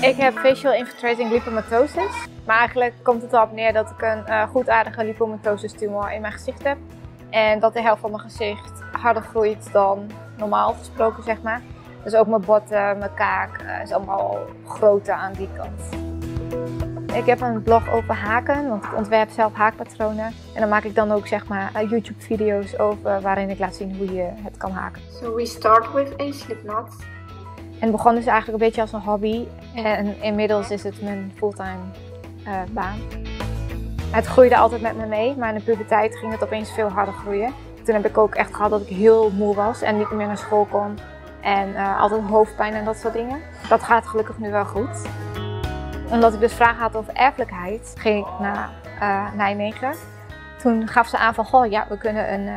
Ik heb facial infiltrating lipomatosis. Maar eigenlijk komt het erop neer dat ik een uh, goedaardige lipomatosis tumor in mijn gezicht heb. En dat de helft van mijn gezicht harder groeit dan normaal gesproken, zeg maar. Dus ook mijn botten, mijn kaak uh, is allemaal groter aan die kant. Ik heb een blog over haken, want ik ontwerp zelf haakpatronen. En dan maak ik dan ook zeg maar uh, YouTube video's over waarin ik laat zien hoe je het kan haken. So we start with a slipknot. En het begon dus eigenlijk een beetje als een hobby. En inmiddels is het mijn fulltime uh, baan. Het groeide altijd met me mee, maar in de puberteit ging het opeens veel harder groeien. Toen heb ik ook echt gehad dat ik heel moe was en niet meer naar school kon. En uh, altijd hoofdpijn en dat soort dingen. Dat gaat gelukkig nu wel goed. Omdat ik dus vragen had over erfelijkheid, ging ik naar uh, Nijmegen. Toen gaf ze aan van, goh, ja, we kunnen een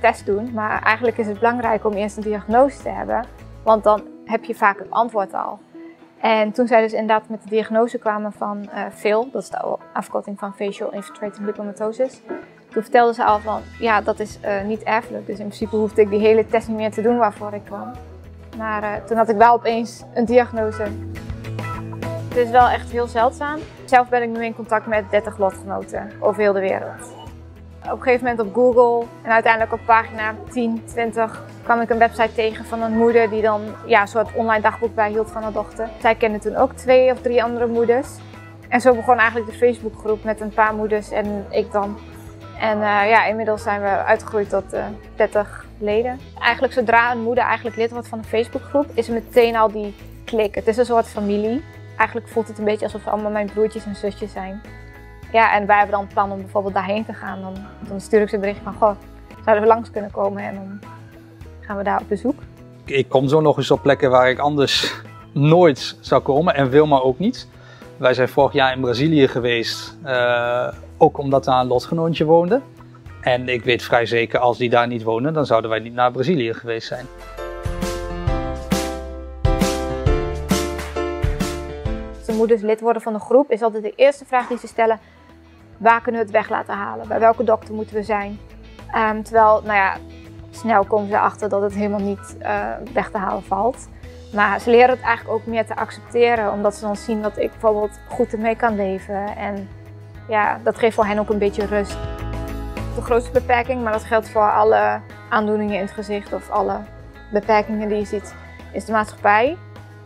test doen. Maar eigenlijk is het belangrijk om eerst een diagnose te hebben. Want dan heb je vaak het antwoord al. En toen zij dus inderdaad met de diagnose kwamen van uh, FIL, dat is de afkorting van Facial Infiltrating Lipomatosis. Toen vertelde ze al van, ja, dat is uh, niet erfelijk. Dus in principe hoefde ik die hele test niet meer te doen waarvoor ik kwam. Maar uh, toen had ik wel opeens een diagnose. Het is wel echt heel zeldzaam. Zelf ben ik nu in contact met 30 lotgenoten over heel de wereld. Op een gegeven moment op Google en uiteindelijk op pagina 10, 20 kwam ik een website tegen van een moeder die dan ja, een soort online dagboek bijhield van haar dochter. Zij kende toen ook twee of drie andere moeders. En zo begon eigenlijk de Facebookgroep met een paar moeders en ik dan. En uh, ja, inmiddels zijn we uitgegroeid tot uh, 30 leden. Eigenlijk zodra een moeder eigenlijk lid wordt van een Facebookgroep, is er meteen al die klik. Het is een soort familie. Eigenlijk voelt het een beetje alsof ze allemaal mijn broertjes en zusjes zijn. Ja, en wij hebben dan plan om bijvoorbeeld daarheen te gaan. Dan, dan stuur ik ze een bericht van, goh, zouden we langs kunnen komen? En dan gaan we daar op bezoek. Ik kom zo nog eens op plekken waar ik anders nooit zou komen en wil maar ook niet. Wij zijn vorig jaar in Brazilië geweest, uh, ook omdat daar een lotgenootje woonde. En ik weet vrij zeker, als die daar niet wonen, dan zouden wij niet naar Brazilië geweest zijn. Als de moeders lid worden van de groep, is altijd de eerste vraag die ze stellen: waar kunnen we het weg laten halen? Bij welke dokter moeten we zijn? Um, terwijl, nou ja, snel komen ze erachter dat het helemaal niet uh, weg te halen valt. Maar ze leren het eigenlijk ook meer te accepteren, omdat ze dan zien dat ik bijvoorbeeld goed ermee kan leven. En ja, dat geeft voor hen ook een beetje rust. De grootste beperking, maar dat geldt voor alle aandoeningen in het gezicht of alle beperkingen die je ziet, is de maatschappij.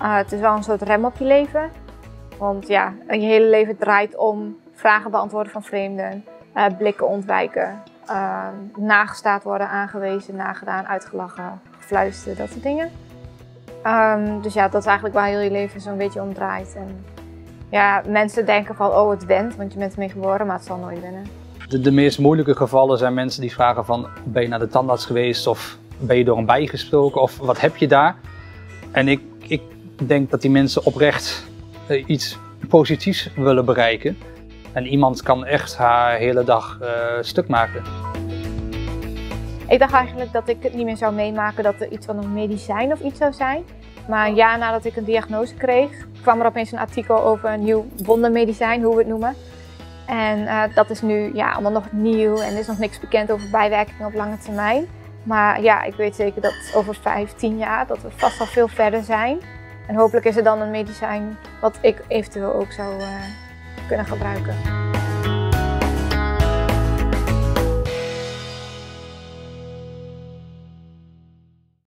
Uh, het is wel een soort rem op je leven. Want ja, je hele leven draait om vragen beantwoorden van vreemden, uh, blikken ontwijken, uh, nagestaard worden, aangewezen, nagedaan, uitgelachen, gefluisterd, dat soort dingen. Um, dus ja, dat is eigenlijk waar heel je leven zo'n beetje om draait. En ja, mensen denken van, oh het went, want je bent ermee geboren, maar het zal nooit wennen. De, de meest moeilijke gevallen zijn mensen die vragen van, ben je naar de tandarts geweest of ben je door een bij gesproken of wat heb je daar? En ik, ik denk dat die mensen oprecht uh, iets positiefs willen bereiken. En iemand kan echt haar hele dag uh, stuk maken. Ik dacht eigenlijk dat ik het niet meer zou meemaken dat er iets van een medicijn of iets zou zijn. Maar een jaar nadat ik een diagnose kreeg, kwam er opeens een artikel over een nieuw wondermedicijn, hoe we het noemen. En uh, dat is nu ja, allemaal nog nieuw en er is nog niks bekend over bijwerkingen op lange termijn. Maar ja, ik weet zeker dat over vijf, tien jaar dat we vast al veel verder zijn. En hopelijk is er dan een medicijn wat ik eventueel ook zou uh, kunnen gebruiken.